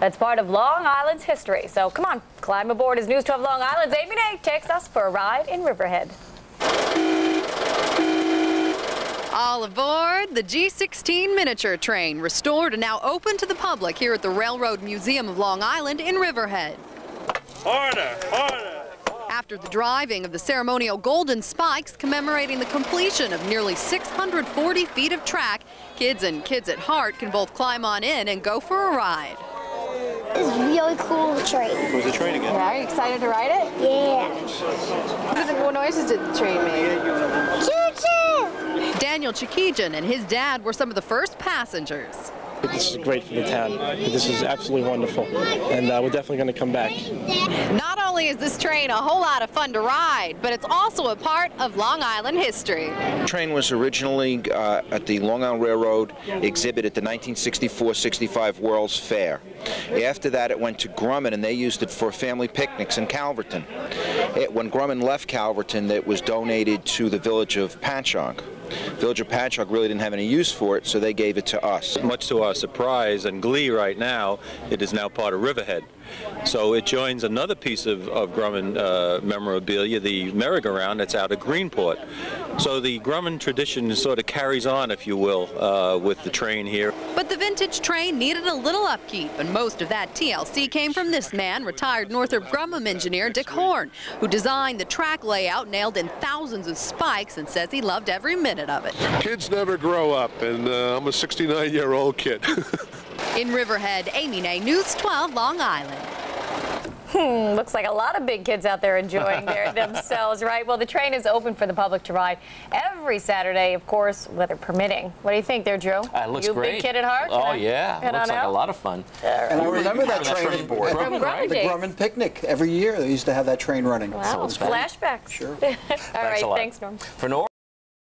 That's part of Long Island's history. So come on, climb aboard as News 12 Long Island's Amy Nay takes us for a ride in Riverhead. All aboard the G16 miniature train, restored and now open to the public here at the Railroad Museum of Long Island in Riverhead. Order, order. After the driving of the ceremonial golden spikes commemorating the completion of nearly 640 feet of track, kids and kids at heart can both climb on in and go for a ride. It's a really cool train. Where's the train again? Yeah, Are you excited to ride it? Yeah. What noises did the train make? Choo-choo! Daniel Chikijan and his dad were some of the first passengers. This is great for the town. This is absolutely wonderful, and uh, we're definitely going to come back. Not only is this train a whole lot of fun to ride, but it's also a part of Long Island history. The train was originally uh, at the Long Island Railroad exhibit at the 1964-65 World's Fair. After that, it went to Grumman, and they used it for family picnics in Calverton. It, when Grumman left Calverton, it was donated to the village of Patchogue. Village of Patchogue really didn't have any use for it, so they gave it to us. Much to our surprise and glee right now, it is now part of Riverhead. So it joins another piece of, of Grumman uh, memorabilia, the merry-go-round that's out of Greenport. So the Grumman tradition sort of carries on, if you will, uh, with the train here. But the vintage train needed a little upkeep, and most of that TLC came from this man, retired Northrop Grumman engineer Dick Horn, who designed the track layout, nailed in thousands of spikes, and says he loved every minute of it. Kids never grow up, and uh, I'm a 69-year-old kid. In Riverhead, Amy Nay, News 12, Long Island. Hmm, looks like a lot of big kids out there enjoying their, themselves, right? Well, the train is open for the public to ride every Saturday, of course, weather permitting. What do you think there, Drew? Uh, it looks you a great. big kid at heart? Oh, Can I yeah. head Looks like out? a lot of fun. And I remember that train, at- From at Grumman the. Grumman picnic. Every year they used to have that train running. Wow, it's flashbacks. Sure. All right, a lot. thanks, Norm. For Nor